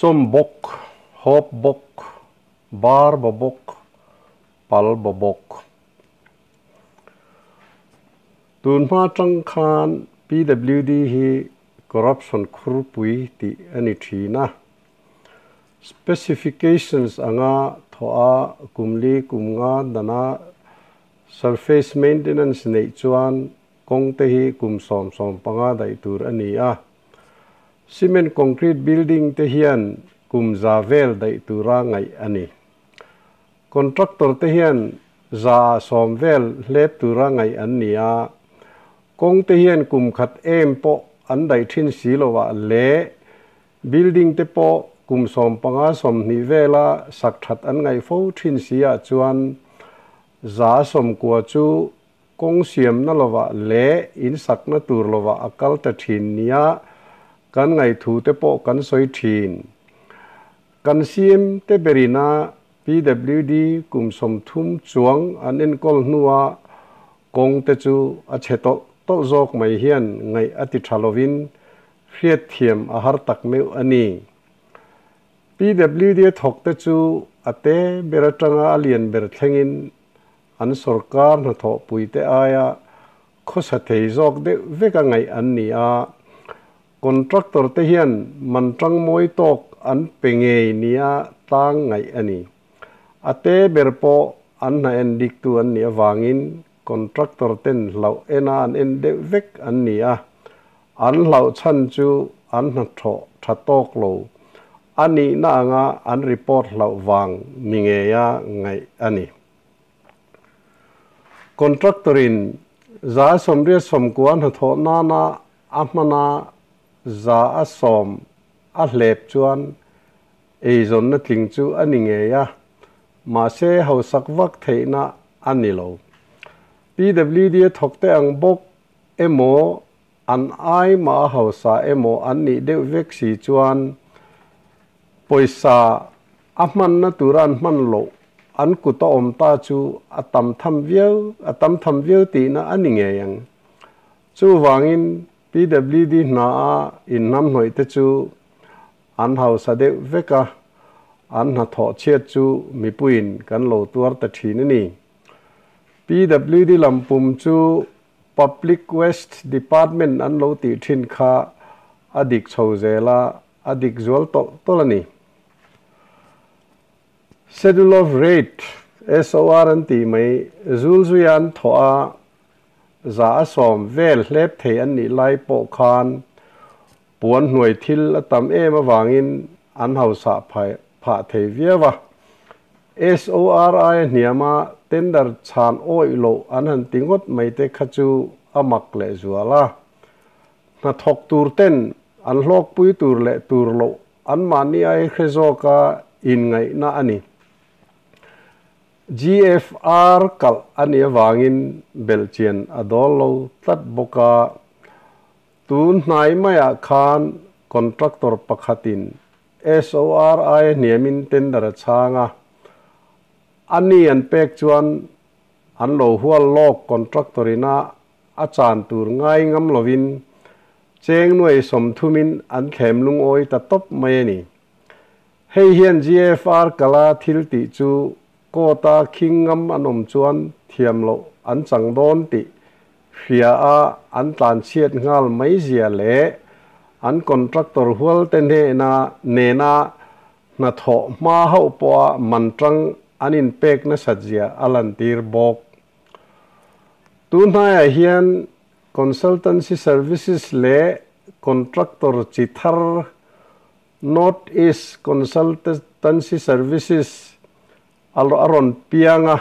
som bok hop bok bar bok pal bok tun ma Chang Khan, PWD hi corruption khurpui ti ani thina. Specifications anga thoa kumli kumnga dana surface maintenance nei chuan kong te hi kum som som panga dai tur ani a. cement concrete building te hian kum za vel dai tu ra ngai ani. Contractor te hian za som vel hlep tu ra ngai an nia kong te hian kum khat em po an dai thin si lo wa le. Building te po kum som panga som ni vela sak that an ngai fo thin si sia chuan. Za som kwa chu kong siam na lo le in sak na tur lo akal ta thin nia kan ngày thu te po kan soi thin. Kan siam te berina PWD kum som thum chuang an en kol nuwa kong te chu a cheto to zok mai hian ngai ati thalovin, hriat thiam a har tak meu ani. PWD thok te chu ate beratanga alien ber thlengin an tế ai tho puite aya, khosa thei zok de veka ngày an ni a contractor te hian mantang moi tok an penge nia tang ngai ani. Ate berpo an na en dik tu an ni awangin contractor ten lau ena an en de vek an ni a an lau chan chu an na tho tha tok lo ani na nga an report lau wang ninge ya ngai ani. Contractorin za somre somkuan ha tho na na amana za a som a hlep chuan. Ei zon na tling chu ani nge ya. Ma se ho sak vak theina ani lo. Pwd thokte ang bok. Emo, an ai ma ho sa emo an ni de vek si chuan. Poisa ahman na turan man lo. An ku to om ta chu atam tham viau atam tham viau ti na ani nge yang. Chu wangin pwd na in nam noi te chu, an hau sa de veka an na tho che chu mi puin kan lo tuar ta thi ni. Pwd lampum chu public West department an lo ti thin kha adik chho zela adik zual to tolani schedule of rate SOR an ti mai, zul zuyan thoa za som vel hlep thei an ni lai po khan puan hnuai thil atam em awangin an hau sa phai pha thei viawa SORI niama tender chan oi lo an han tingot mai te khachu amak le zuala na thok tur ten an hlok pui tur le tur lo an mani ai khrezo ka in ngai na ani GFR kal ania wangin belchian adolo tat boka. Tun hnai maya khan contractor pakhatin. SORI niamin tender changa ani an pek chuan an lo hual lok contractorina achan tur ngai ngam lovin cheng noi som thumin an khem lung oi ta top mai ni. Hei hian GFR kala thil ti chu cô ta kinh ngâm anh anom chuan thiềm lộ anh chẳng don ti. Phía a anh tàn xiết ngal mấy giờ lễ anh contractor hual tên hệ na ne na na thọ ma hậu po man trăng anh in pek na sajia alan tir bok. Tu na ya hian consultancy services lễ contractor chithar north east consultancy services alo aron pianga.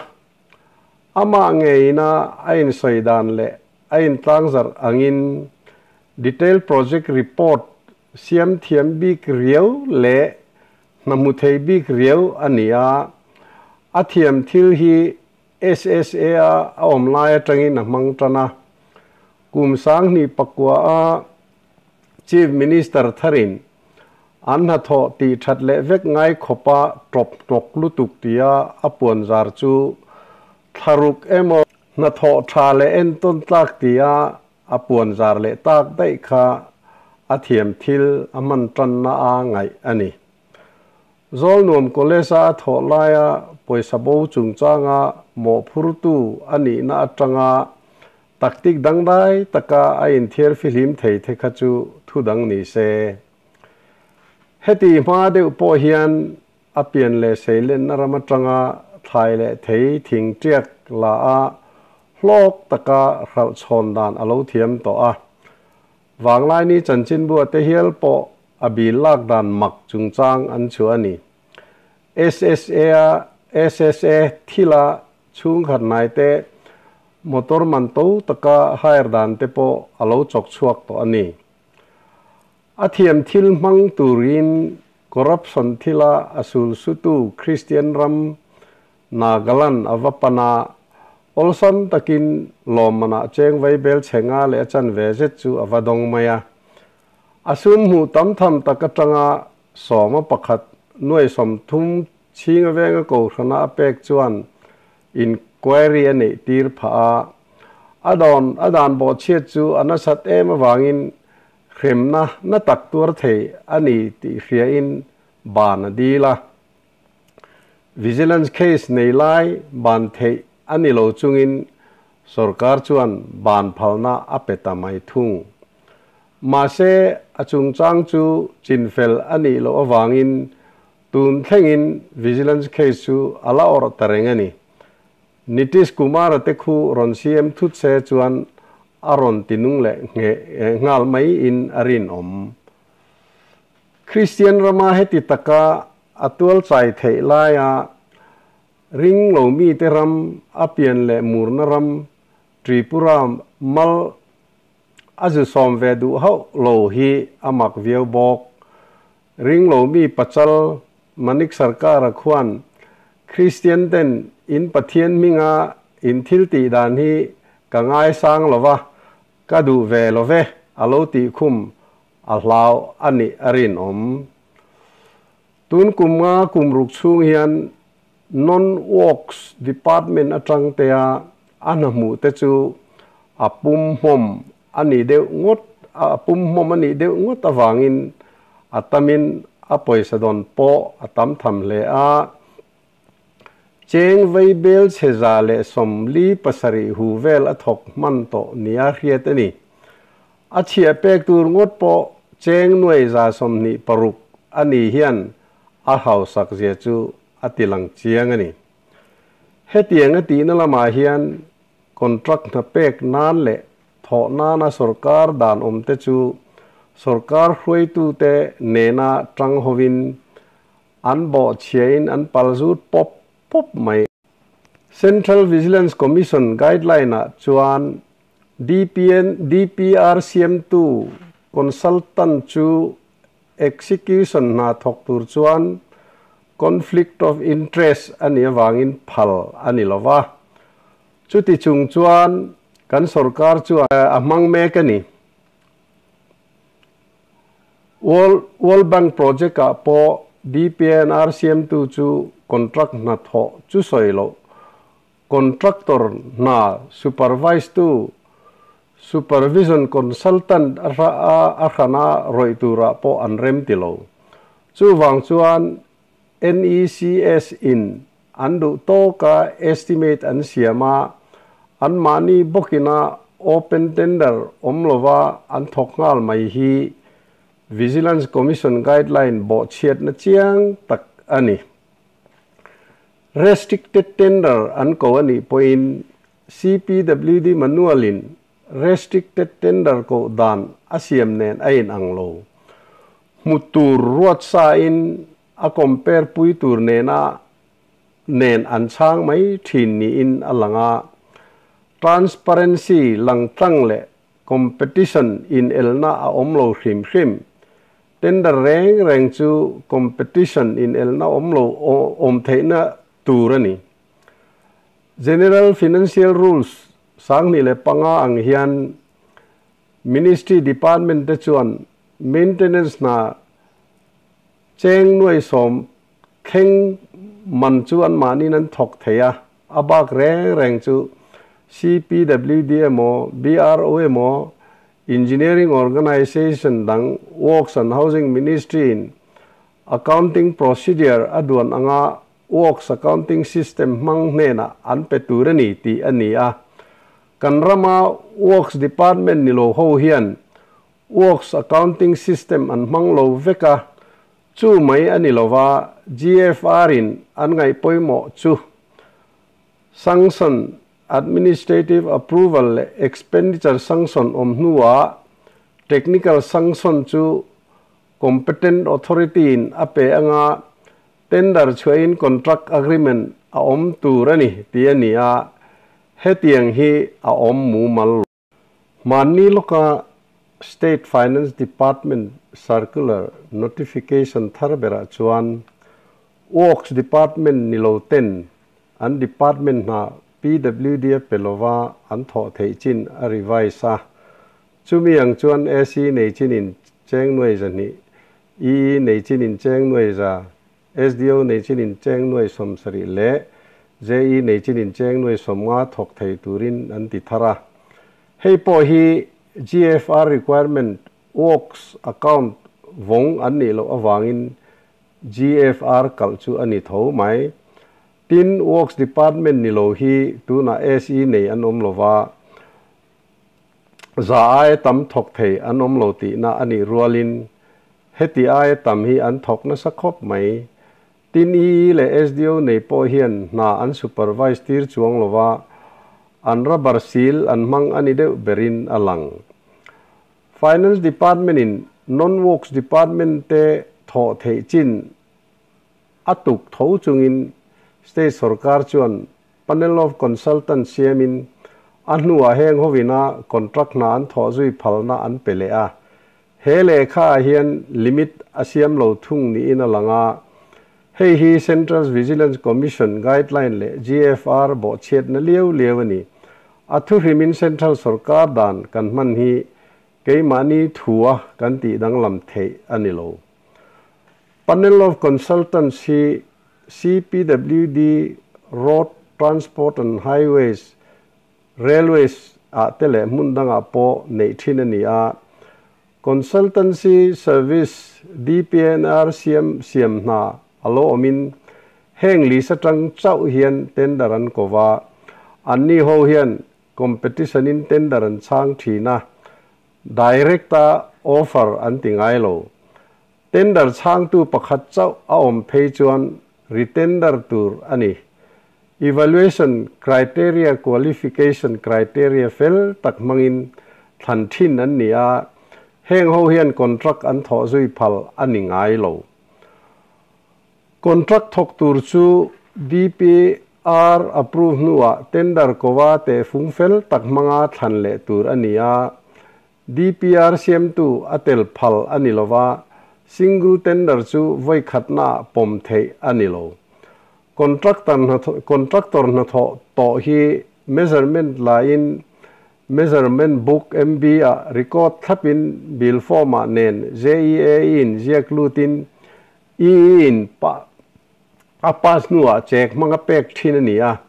Ama ngeina ain soidan le, ain tlangzar angin. Detail project report, siam thiam bik riau le namuthei bik riau ania. Athiam thil hi SSA a om lai tangi na mang tana. Kum sang ni pakwa a, chief minister tharin an na tho ti that le vek ngai khopa trop tok lu tuk tia apuan zar chu tharuk emo. Na tho tha le en ton tlak tia apuan zar le tak dai kha athiam thil aman tran na a ngai ani. Zol nuam ko le sa tho laya poisa bo chung changa mo phurtu ani na atanga. Taktik dang dai taka a in thier film thei the kha chu thu dang ni se. Heti ma de po hian a pian le seilen na rama tanga thai le thei thing triak la a hlok taka rau chon dan alo thiam to a wang lai ni chan chin bu te hial po abi lak dan mak chung chang an chu ani SSA SSA thila chung khat nai te motor man to taka hair dan te po alo chok chuak to ani อาเทียมทิลมังตูรินกรับสันทิลาอสุลสุตูคริสเตียนรัมนากลันอวปนาอลสันตะกินลอมมนาเจงไวเบลเชงาเลจันเวเจจูอวดงมายาอาสุนหูตั้มทำตะกจังอาสอมปะขัดน่วยสมทุ่มชิงเวงกูชนะเปกจวนอินควรีอันตีรพาอดอนอดานบอเชจูอนัสัตเอมวางิน khrem na na tak tur thei ani ti phía in ban di la vigilance case nei lai, ban thei ani lo chungin, sarkar chuan ban phalna apeta mai thung. Ma se achung chang chu chinfel ani lo awangin tun thlengin vigilance case chu ala or tarengani Nitish Kumar te khu ron CM thut se chuan อารอนตินุงเละเงาลไม่อินอรินอมคริสเตียนรามาให้ติตกะอตัวใจเทลายะริงโลมีเตรัมอเปียนเละมูรนรัมตรีปุรามมัลอาจจะสอมเวดูเขาโลฮีอามักเวียวบอก ริงโลมีปัจจลมนิกสรการควันคริสเตียนเตนอินปะเทียนมิงาอินทิลตีดานฮีกังไอสร้างหรอวะ ก็ดูแวลวเวอโลติคุมอัลลาวอันนี้อรินอมตุนกุมงากุมรุกชุงเฮียน non works department atang te a anamu te chu apum hom ani de ngot apum hom ani de ngot awangin atamin apoisadon po atam tham le a, a, a, a, a, a, a, a, a, a cheng vai bel cheza le som li pasari hu vel a thok man to nia hriat ani. A chia pek tur ngot po, cheng noi za som ni paruk ani hian. A hau sak je chu atilang chiang ani. Hetiang ati na lama hian. Contract na pek nan le. Tho na na sarkar dan om te chu. Sarkar hroi tu te nena tang hovin an bo chein an palzut pop pop mai Central Vigilance Commission guideline a chuan DPN DPRCM2 consultant chu execution na thok tur chuan. Conflict of interest ani awangin phal ani lova chuti chung chuan kan sarkar chu eh, a mang me ka ni World, World Bank project a po DPN RCM2 chu contract na tho chu soilo contractor na supervise tu. Supervision consultant ra, a khana roi tura po anrem tilo chu wang chuan NECS in andu to ka estimate an siama, an mani bokina open tender omlova an thokngal mai hi. Vigilance commission guideline bo chiat na chiang tak ani. Restricted tender an ko ani point CPWD manual in restricted tender ko dan asiam nen ain anglo. Mutur ruat sa in a compare pui tur nena nen an chang mai thin ni in alanga. Transparency lang tang le competition in elna a omlo hrim hrim. Tender reng reng chu competition in elna omlo om theina turani. General financial rules, sang ni le panga ang hian ministry department te chuan maintenance na cheng noi som kheng man chuan mani nan thok theya. Abak reng reng chu CPWDMO BROMO engineering organization dang works and housing ministry in accounting procedure aduan anga works accounting system mang na an pe turani ti ania kan rama works department ni lo ho hian. Works accounting system an mang lo veka chu mai ani lova gfr in an ngai poimo chu. Sanction administrative approval expenditure sanction om nuwa technical sanction chu competent authority in ape anga tender chuain contract agreement a om turani tiania hetiang hi a om mu mal. Mani loka state finance department circular notification tharbera chuan. Works department nilo ten. An department na pwd pelova an tho thei chin a revise a. Chumi ang chuan ac nei chin in cheng noi zani e nei chin in cheng noi za. SDO nei chin in cheng nuôi som sari le JE nei chin in cheng nuôi som nga thok thei turin an ti thara hei po hi GFR requirement works account vong an ni lo awangin GFR kalchu ani tho mai. Tin works department ni lo hi tu na SE nei an om lova za ai tam thok thei an om lo ti na ani rualin. Heti ai tam hi an thok na sakhop mai tin i le SDO nei po hian na an supervise tir chuang lova an rubber seal an mang ani deuh berin alang finance department in non works department te tho thei chin. Atuk tho chungin state sarkar chuan panel of consultant siamin an hnuah heng hovina contract na an tho zui phalna an pele a. He lekha hian limit asiam lo thung ni in alanga hei hi central vigilance commission guideline le gfr bo chet na leu lewani athu himin central sarkar dan kan man hi kei mani thua kan ti dang lam the anilo panel of consultancy cpwd road transport and highways railways a tele mundanga po nei thinani a consultancy service dpnr cm cm na. Alo omin heng li sa tang chau hian tendaran kova anni ho hian, competition in tendaran chang thina directa offer an tingai lo. Tender chang tu pakhat chau a om phei chuan retender tur ani evaluation criteria, qualification criteria fel tak mangin than thin an nia heng ho hian contract an tho zui phal ani ngai lo contract thok tur chu DPR approve nuwa. Tender kowa te fungfel takmanga than le tur ania DPR CM tu atel phal anilowa single tender chu voi khatna pom thei anilo contractor na contractor na tho to hi measurement line, measurement book MB a record thapin bill form a nen. JEA in jiaklutin in, pa apas nuwa chek manga pek thin ni a.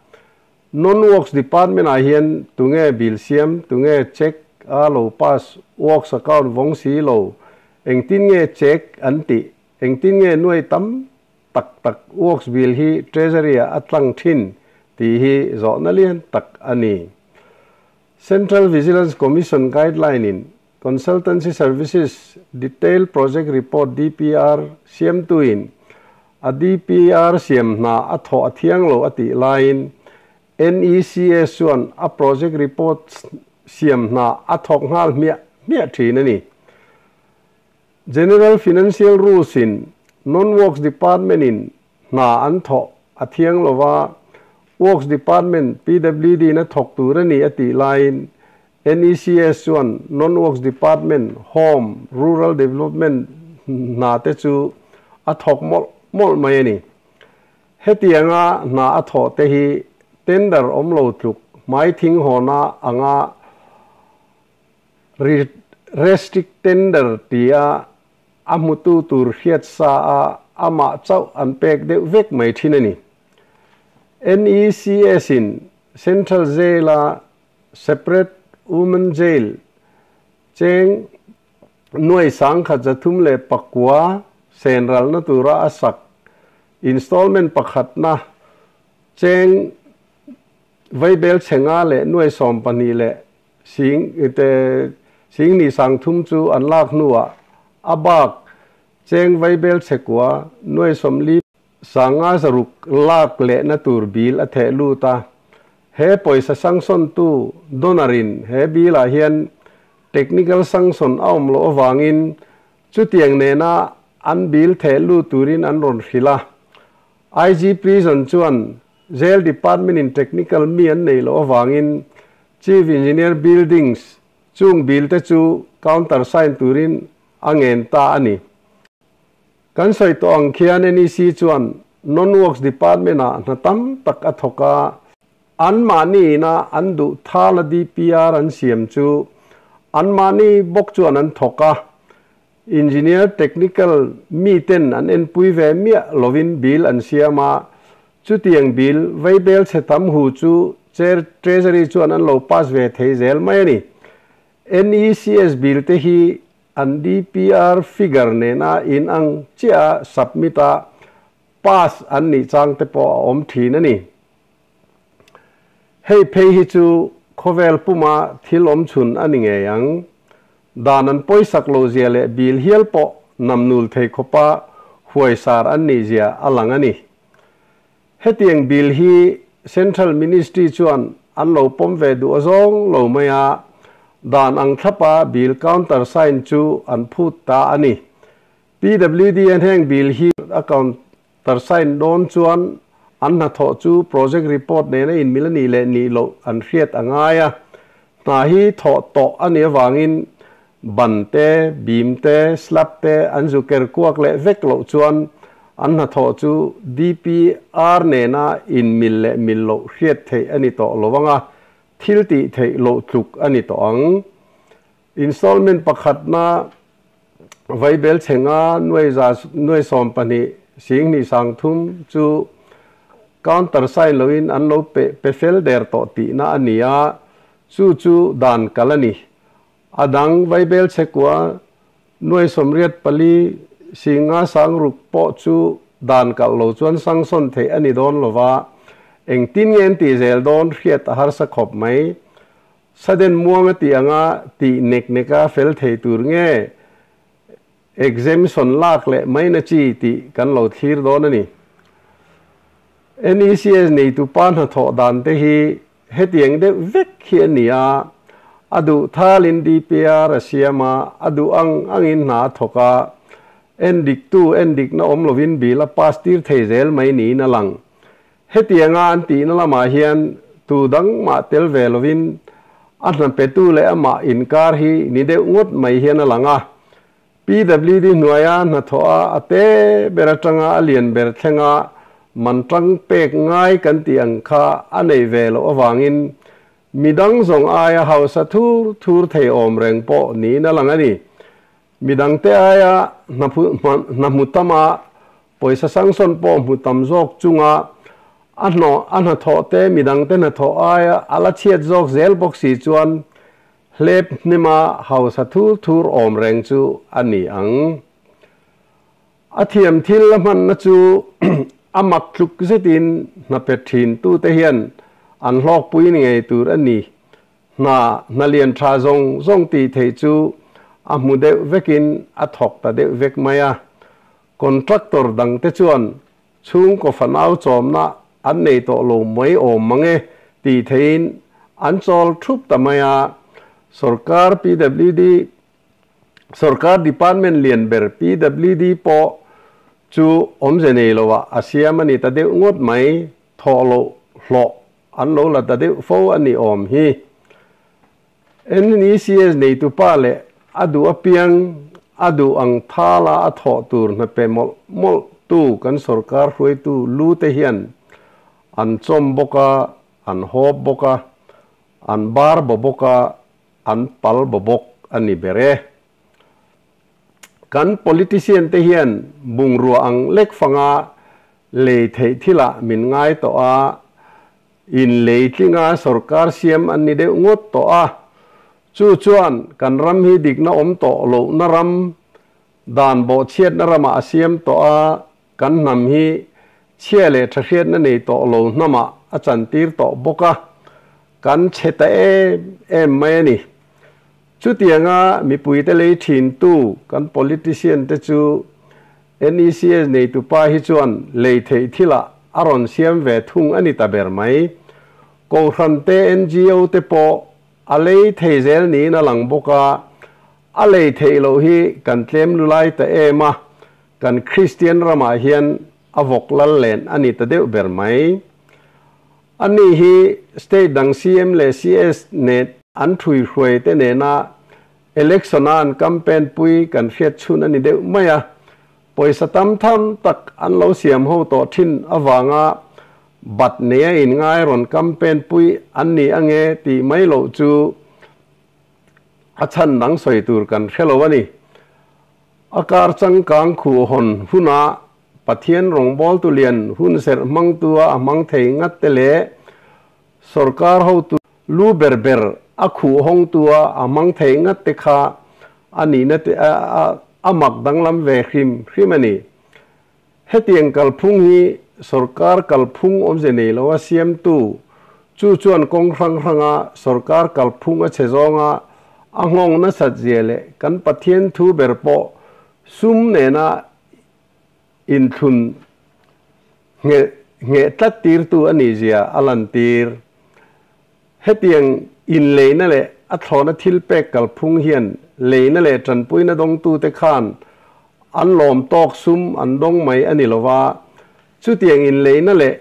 Non works department a hian tunge bil siam tunge check a lo pass works account vong si lo. Eng tin nge check an ti. Eng tin nge nuai tam tak tak works bill hi treasury a atlang thin. Ti hi zo na lian tak ani. Central vigilance commission guideline in. Consultancy services detailed project report dpr cm2 in อดีพีอาร์เสียมนาอัฐอเทียงโลอติไลน์ NECA ส่วนอัพโปรเจกต์รีพอร์ตเสียมนาอัฐอกงาลเมียเมียทีนั่นนี่ General Financial Rules in Non-Works Department in นาอันทออเทียงโลว่า Works Department PWD นะทอกตูรนี่อติไลน์ NECA ส่ว Non-Works Department Home Rural Development นาเตจูอัธอกมอ mol mai ni hetianga na a tho te hi tender om lo tluk mai thing ho na anga restrict tender tia amutu tur hiat sa a, ama chau an pek de vek mai thinani NECS in Central Jail a separate women jail. Cheng sáng sang kha jathum le pakwa senral na tura asak. Installment pakhat na cheng vaibel chenga le nuai som pani le. Sing, ite, sing ni sang thum chu an lak nuwa. Abak, cheng vaibel chekwa nuai som li sanga zaruk lak le na tur bil a the lu ta. He poisa sangson tu, donarin. He bila hian technical sangson aum lo wangin. Chu tiang ne na an bil the lu turin an ron khila. IG prison chuan, jail department in technical mi an nei lo wangin chief engineer buildings, chung bil te chu, counter sign turin angen ta ani. Kan soi to ang khian ni si chuan, non works department a na tam tak a thoka. An mani na an du thala dpr an siam chu. An mani bok chuan an thoka engineer technical mi ten an en pui ve mi lovin bill an siama chu tiang bill vai bel che tam hu chu, chair treasury chu an lo pass ve thei zel mai ni NECS bill te hi, an DPR figure ne na in ang chia submita pass an ni chang te po om thi na ni hei pay hi chu, khovel puma thil om chun ani nge yang danan poi saklo zia le bil hial po namnul thei khopa, huai sar an ni zia alang ani. Hetiang bil hi central ministry chuan an lo pom ve du azong lo maya. Dan ang thapa bil counter sign chu an phut ta ani. Pwd an heng bil hi account tar sign don chuan an na tho chu project report ne na in milani le ni lo an riat angaya na hi tho to ani wangin ban te bim te, slap te an zu ker kuak le vek lo chuan an na tho chu dpr ne na, in mil le mil lo hriat thei ani to lowanga thil ti thei lo tluk ani to ang installment pakhat na vai bel chenga nuai za nuai som pani sing ni sang thum chu counter sign loin an lo pe pe fel der to ti na ania chu chu dan kalani อดังไวเบลเชกว่าน่วยสมเรียดปลีสิงหาสังรุปปอจูด่านกับเหลาจวนสังสนเทอนนี้โดนหรอว่าเองตินเงนตีเซลโดนเขียดหารสะขบไหมสะเดนมัวงตีอ่างตีเนกเนกาเฟลเทตูรเง่เอ็กเซมสันลากเละไม่นะจีติกันเลาทีร์โดนนี่ NECS ในตุปานหถวดานเตหีเฮตียงเดเวกเฮียนนี่อะ adu thalin DPR asiama adu ang, angin na thoka. Endik tu endik na om lovin bila pastir theizel mai ni na lang. Hetianga anti na lama hian, tu dang ma tel velovin atna petu le ama inkar hi, ni de ngot mai hian alanga PWD nuaya na thoa ate beratanga alien berthenga. Mantang pek ngai kan ti angkha anei velo awangin มีดังสงอายเฮาสะทูรทูรเทอมแรงโปอนี้นั่นลังอันนี้มีดังเตอายานับนับมุตมาปอยสะสังสนโปอมุตมจกจุงาอันโนอันหทอเตมีดังเตนหทออายาอลาเชียดจกเซลบกสีจวนเล็บนิมาเฮาสะทูรทูรอมแรงจูอันนี้อังอาเทียมทิลมันนะจูอามักลุกสิตินนับเป็ดทินตู้เตียน midang zong aya hausa thur thur thei om reng po ni na langani midang te aya na phu na mutama poisa sangson po mutam zok chunga ano ana tho te midang te na tho aya ala chiat zok zel boxi chuan hlep nima hausa thur thur om reng chu ani ang athiam thil man na chu amak tluk zetin na pethin tu te hian an hlok pui ni ngai tur ani na na lian tha zong zong ti thei chu a mu de vekin a thok ta de vek maya contractor dang te chuan chung ko fanau chom na an nei to lo mai o mange ti thein an chol thup ta maya sarkar pwd sarkar department lian ber pwd po chu om je nei lo wa asia mani ta de ngot mai tho lo hlo an lo la ta de fo ani om hi en ni cs nei tu pa le adu apiang adu ang thala a tho tur na pe mol mol tu kan sarkar hroi tu lu te hian an chom boka an hop boka an bar bo boka an pal bo bok ani bere kan politician te hian bung ruwa ang lek fanga le thei thila min ngai to a in le tlinga sarkar siam an ni de ngot to a. Chu chuan kan ram hi dik na om to lo na ram. Dan bo chiet na rama asiam to a. Kan nam hi chia le tha khiat na nei to lo nama a chan tir to boka kan cheta e em mai ni. Chu tianga mi pui te le thin tu. Kan politician te chu. NECS nei tu pa hi chuan le thei thila. อรอนเซียมเวทุงอันนี้ตาเบรไหมกองทันเตเอ็นจีโอเตปออะไรเทเซลนี้นะหลงบกาอะไรเทโลฮีกันเตมลุไลต่เอมากันคริสเตียนรามาเฮียนอวกลันเลนอันนี้ตาเดวเบรไหมอันนี้ฮีสเตทดังซีเอ็มเลซีเอสเนตอันทุยรวยเตเนนาเอเล็กชันนันคัมเปญปุยกันเฟียชุนอันนี้เดวไม่อะ poisa tam tham tak an lo siam ho to thin awanga bat ne in ngai ron campaign pui an ni ange ti mai lo chu. Achan nang soi tur kan khelo wani akar chang kang khu hon huna pathian rong bol tu lian. Hun ser mang tua mang thei ngat te le. Sarkar ho tu lu ber ber a khu hong tua a mang thei ngat te kha. Ani na te a amak danglam ve khim, khimani. Hetiang kalphung hi sarkar kalphung omje nei lo siam tu. Chu chuan kong rang ranga, sarkar kalphung a chezonga. Angong na sat kan pathian thu berpo. Sum ne na in thun nge nge tat tir tu ani zia alan tir. Hetiang in le na le a thlona thil pek เลยนั่นแหละจันปุยนะดงตูเตขานอันหลอมตอกซุ่มอันดงไหมอันนี้ละว่าชุดเตียงอินเลยนั่นแหละ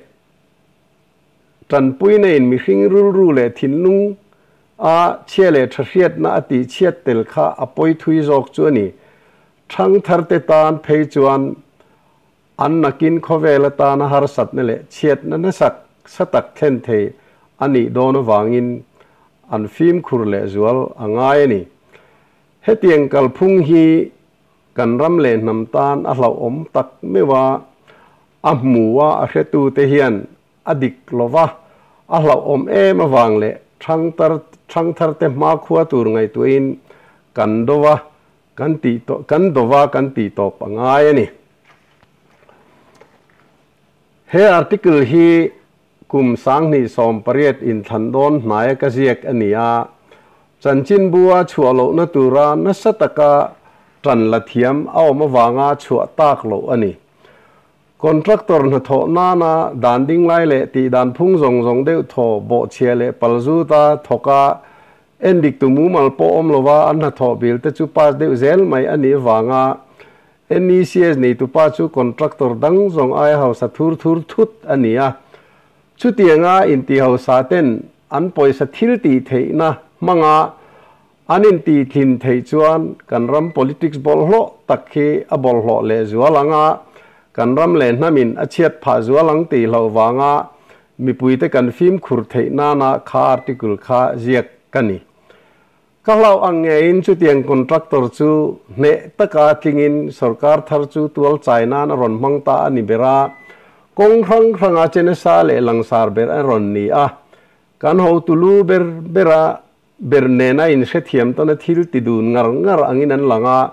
จันปุยในอินมีขิงรูรูเลยทินลุงอาเชียเลยทเชียดนาอติเชียดเตลข้าอปอยทุยจอกจวนี่ทั้งทาร์เตตานเพยจวนอันนักินขเวลตานหารสัตนั่นแหละเชียดนั่นสักสตักเทนเทอันนี้โดนวางินอันฟิมคุรเลจวลอ่างายนี่ kal phung hian le na le tran pui na dong tu te khan an lom tok sum an dong mai ani lova chu tiang in le na le tran pui na in mi hring ru ru le thin nung a chia le thriat na ati chiat tel kha apoi thui jok chu ani thang thar te tan phei chuan an nakin khovela ta na har sat ne le chiat na na sak satak thlen the ani don wangin an phim khur le zual angai ni hetiang kal phung hi kan ram le nam tan a hlau om tak mewa. A muwa a hretu te hian adik lova. A hlau om em awang le thang tar thang thar te ma khuwa tur ngai tuin. Kan dowa, kan ti to, kan dowa, kan ti to pangai ani he article hi kum sang ni som pariat in thandon hnai ka ziak ania chanchin bua chualo na tura na sataka tran la thiam aw ma wanga chua tak lo ani. Contractor na tho na na dan ding lai le ti dan phung zong zong deu tho bo che le palzu ta thoka. Endik tu mu mal po om lova an na tho bil te chu pas deu zel mai ani wanga NECS nei tu pa chu contractor dang zong ai hau sa thur thur thut ania chu tianga in ti hau sa ten, an poisa thil ti theina manga anin ti thin thei chuan kan ram politics bol hlo takhi a bol hlo le zualanga kan ram le namin a chiat pha zualang ti lo wanga mi puite kan phim khur theina na kha article kha ziak kani các lao ang nghe in chu tiang contractor chu ne taka tingin sarkar thar chu tual china na ron mang ta ani bera kong khang khang a chen sa le langsar ber an ron ni a kan ho tulu ber bera ber ne na in se thiam to na thil ti dun ngar ngar angin an langa.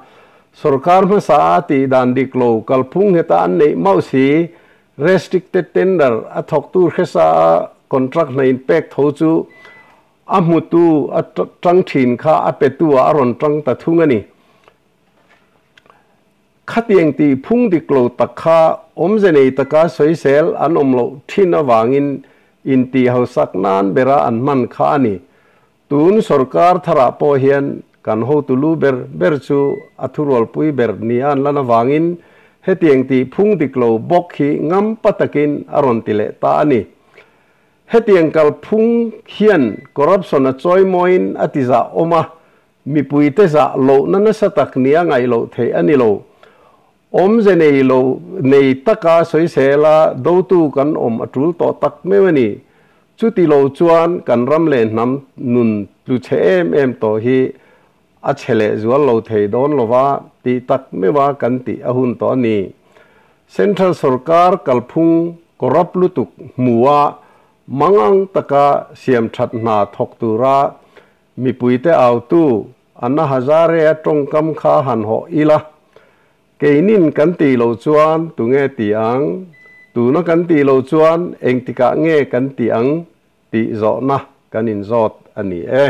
Sarkar ma sa ti dan dik lo kalphung heta an nei mau si restricted tender. A thok tu khesa contract na in pek tho chu. A mu tu a trăng thin kha a pe tu a ron trăng ta thung ani. Khatiang ti phung dik lo ta kha om je nei ta ka soi sel an om lo thin a wangin in ti hau sak nan bera an man kha ani tun sarkar thara po hian kan ho tulu ber ber chu athurol pui ber nian lana wangin hetiang ti phung diklo bok hi ngam patakin aron tile ta ani. Hetiang kal phung hian corruption a choi moin atiza oma. Mi puite za lo nana satak nia ngai lo the ani lo. Om je nei lo, nei taka soi sela do tu kan om atul to tak mewani จุดที่เราจวนกันรำเล่นน้ำนุนลูเชเอมเอมโตฮีอาเชเลจวนโลเทดอนโลว่าตีตักไม่ว่ากันติอหุนตอนี้เซ็นทรัลสุรการกัลพุงกรับลุตุกมัวมังังตะกาเสียมชัดนาทกตุระมีปุยเตเอาตู้อันนาฮาจาเรตรงกำคาหันหออีละเกินินกันตีเราจวนตุงเอตีอัง tu na kan ti lo chuan eng tika nge kan ti ang ti zo na kan in zot ani e